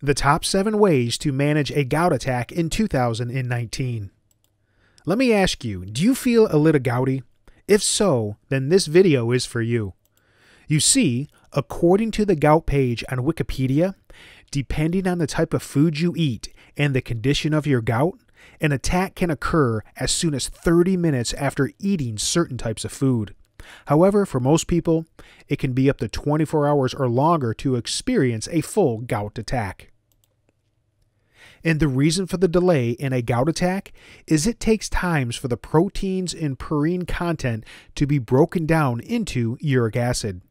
The top seven ways to manage a gout attack in 2019. Let me ask you, do you feel a little gouty? If so, then this video is for you. You see, according to the gout page on Wikipedia, depending on the type of food you eat and the condition of your gout, an attack can occur as soon as 30 minutes after eating certain types of food. However, for most people, it can be up to 24 hours or longer to experience a full gout attack. And the reason for the delay in a gout attack is it takes times for the proteins in purine content to be broken down into uric acid.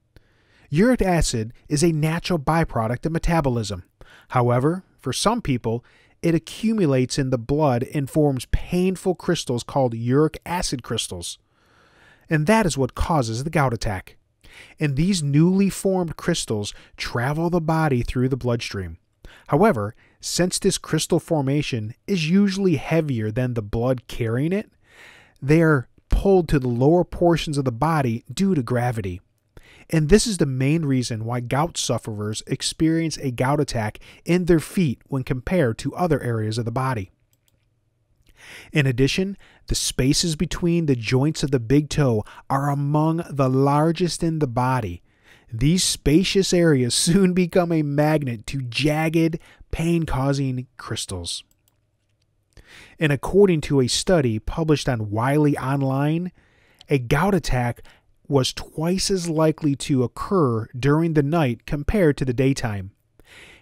Uric acid is a natural byproduct of metabolism. However, for some people, it accumulates in the blood and forms painful crystals called uric acid crystals and that is what causes the gout attack. And these newly formed crystals travel the body through the bloodstream. However, since this crystal formation is usually heavier than the blood carrying it, they are pulled to the lower portions of the body due to gravity. And this is the main reason why gout sufferers experience a gout attack in their feet when compared to other areas of the body. In addition, the spaces between the joints of the big toe are among the largest in the body. These spacious areas soon become a magnet to jagged, pain causing crystals. And according to a study published on Wiley Online, a gout attack was twice as likely to occur during the night compared to the daytime.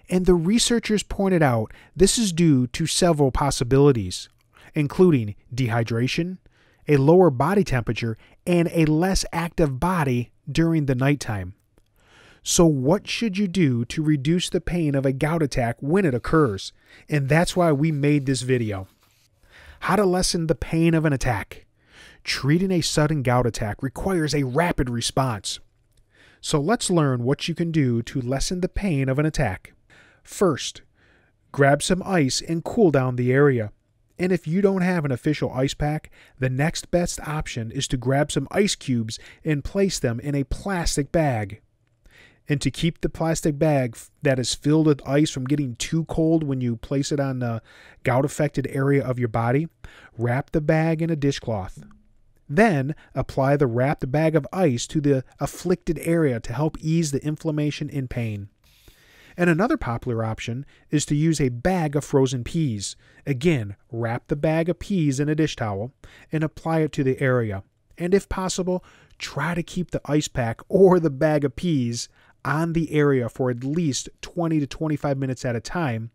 And the researchers pointed out this is due to several possibilities including dehydration, a lower body temperature, and a less active body during the nighttime. So, what should you do to reduce the pain of a gout attack when it occurs? And that's why we made this video. How to lessen the pain of an attack. Treating a sudden gout attack requires a rapid response. So, let's learn what you can do to lessen the pain of an attack. First, grab some ice and cool down the area. And if you don't have an official ice pack, the next best option is to grab some ice cubes and place them in a plastic bag. And to keep the plastic bag that is filled with ice from getting too cold when you place it on the gout affected area of your body, wrap the bag in a dishcloth. Then apply the wrapped bag of ice to the afflicted area to help ease the inflammation and pain. And another popular option is to use a bag of frozen peas. Again, wrap the bag of peas in a dish towel and apply it to the area. And if possible, try to keep the ice pack or the bag of peas on the area for at least 20 to 25 minutes at a time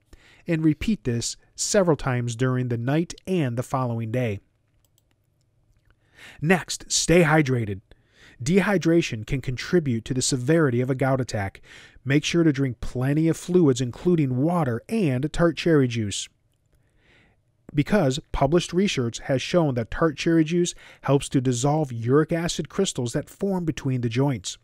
and repeat this several times during the night and the following day. Next, stay hydrated. Dehydration can contribute to the severity of a gout attack. Make sure to drink plenty of fluids, including water and tart cherry juice. Because published research has shown that tart cherry juice helps to dissolve uric acid crystals that form between the joints.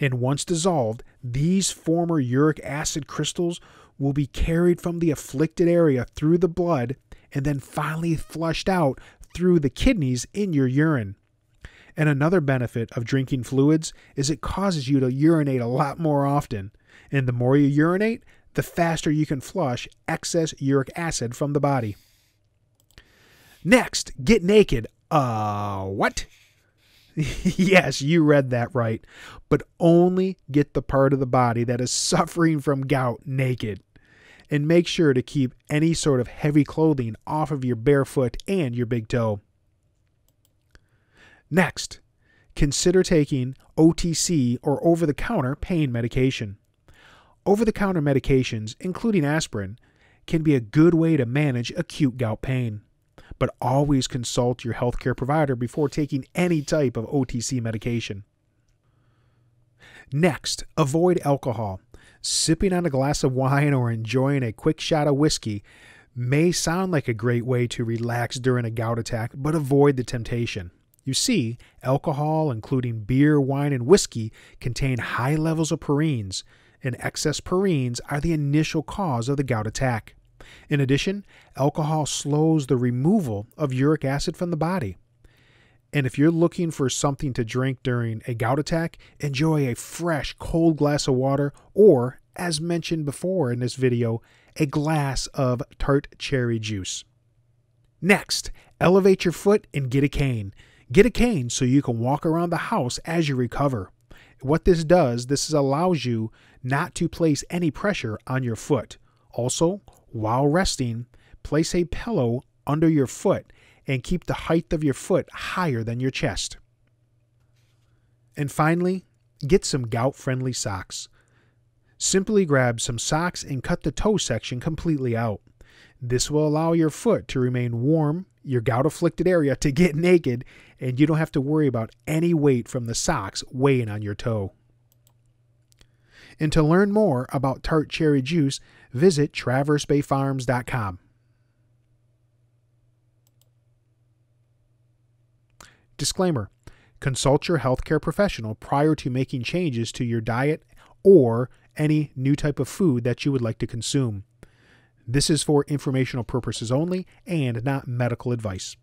And once dissolved, these former uric acid crystals will be carried from the afflicted area through the blood and then finally flushed out through the kidneys in your urine. And another benefit of drinking fluids is it causes you to urinate a lot more often. And the more you urinate, the faster you can flush excess uric acid from the body. Next, get naked. Uh, what? yes, you read that right. But only get the part of the body that is suffering from gout naked. And make sure to keep any sort of heavy clothing off of your bare foot and your big toe. Next, consider taking OTC or over the counter pain medication. Over the counter medications, including aspirin, can be a good way to manage acute gout pain. But always consult your healthcare provider before taking any type of OTC medication. Next, avoid alcohol. Sipping on a glass of wine or enjoying a quick shot of whiskey may sound like a great way to relax during a gout attack, but avoid the temptation. You see, alcohol, including beer, wine, and whiskey, contain high levels of purines, and excess purines are the initial cause of the gout attack. In addition, alcohol slows the removal of uric acid from the body. And if you're looking for something to drink during a gout attack, enjoy a fresh, cold glass of water or as mentioned before in this video, a glass of tart cherry juice. Next, elevate your foot and get a cane. Get a cane so you can walk around the house as you recover. What this does, this allows you not to place any pressure on your foot. Also, while resting, place a pillow under your foot and keep the height of your foot higher than your chest. And finally, get some gout friendly socks. Simply grab some socks and cut the toe section completely out. This will allow your foot to remain warm, your gout afflicted area to get naked, and you don't have to worry about any weight from the socks weighing on your toe. And to learn more about tart cherry juice, visit traversebayfarms.com. Disclaimer Consult your healthcare professional prior to making changes to your diet or any new type of food that you would like to consume. This is for informational purposes only and not medical advice.